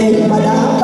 Hey, madam.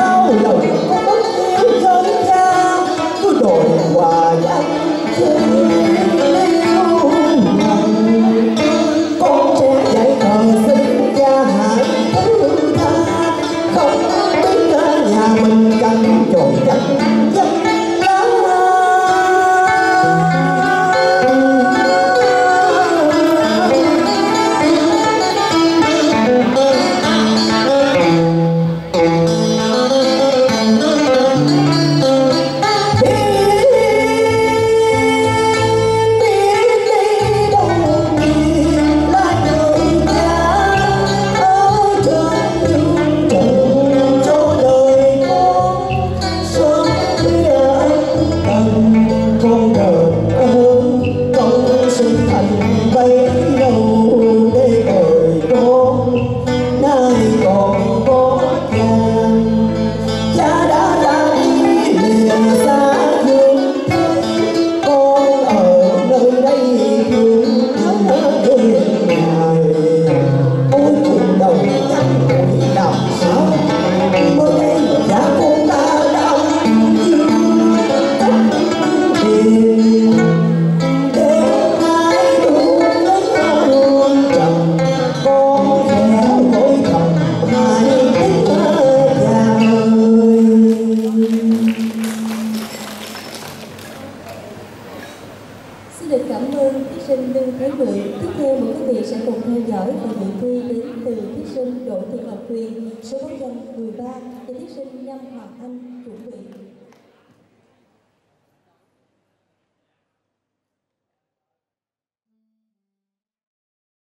Xin được cảm ơn thí sinh Lưu Thế Nguyện. Tiếp theo mời quý vị sẽ cùng theo dõi phần điểm thi đến từ thí sinh Đỗ Thị Ngọc Quyền, số báo danh 13 và thí sinh Nhâm Hoàng Anh chuẩn bị.